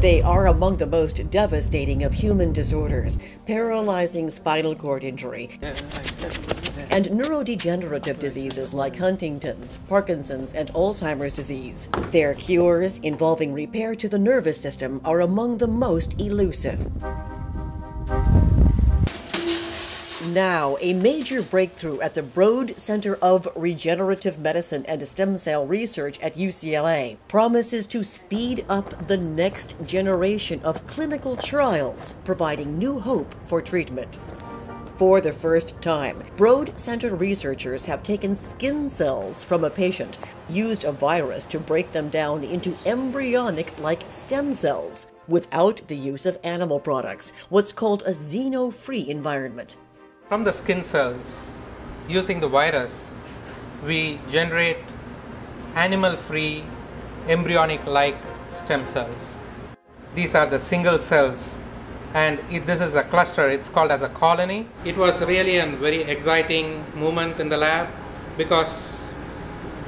They are among the most devastating of human disorders, paralyzing spinal cord injury and neurodegenerative diseases like Huntington's, Parkinson's, and Alzheimer's disease. Their cures, involving repair to the nervous system, are among the most elusive. Now, a major breakthrough at the Broad Center of Regenerative Medicine and Stem Cell Research at UCLA promises to speed up the next generation of clinical trials, providing new hope for treatment. For the first time, Broad Center researchers have taken skin cells from a patient, used a virus to break them down into embryonic like stem cells without the use of animal products, what's called a xeno free environment. From the skin cells, using the virus, we generate animal free embryonic like stem cells. These are the single cells and it, this is a cluster. It's called as a colony. It was really a very exciting moment in the lab because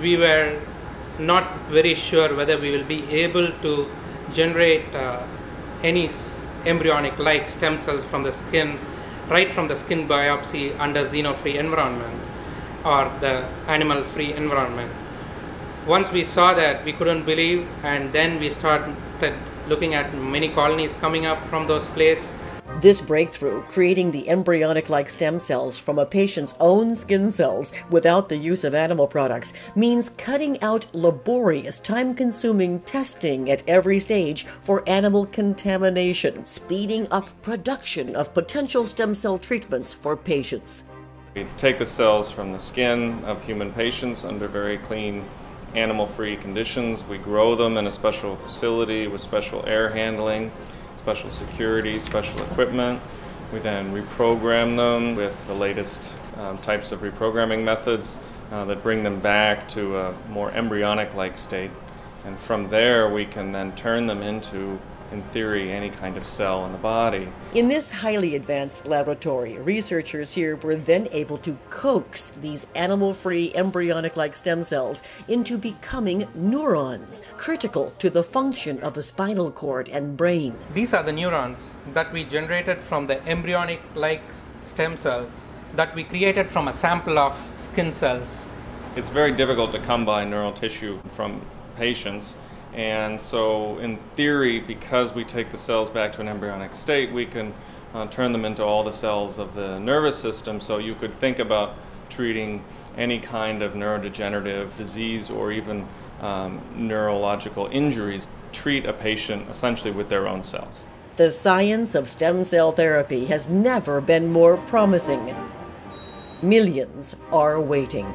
we were not very sure whether we will be able to generate uh, any embryonic like stem cells from the skin right from the skin biopsy under xeno-free environment or the animal-free environment. Once we saw that, we couldn't believe, and then we started looking at many colonies coming up from those plates. This breakthrough, creating the embryonic like stem cells from a patient's own skin cells without the use of animal products, means cutting out laborious, time consuming testing at every stage for animal contamination, speeding up production of potential stem cell treatments for patients. We take the cells from the skin of human patients under very clean animal-free conditions. We grow them in a special facility with special air handling, special security, special equipment. We then reprogram them with the latest um, types of reprogramming methods uh, that bring them back to a more embryonic-like state. And from there, we can then turn them into in theory, any kind of cell in the body. In this highly advanced laboratory, researchers here were then able to coax these animal free embryonic like stem cells into becoming neurons, critical to the function of the spinal cord and brain. These are the neurons that we generated from the embryonic like stem cells that we created from a sample of skin cells. It's very difficult to come by neural tissue from patients and so, in theory, because we take the cells back to an embryonic state, we can uh, turn them into all the cells of the nervous system. So, you could think about treating any kind of neurodegenerative disease or even um, neurological injuries. Treat a patient essentially with their own cells. The science of stem cell therapy has never been more promising. Millions are waiting.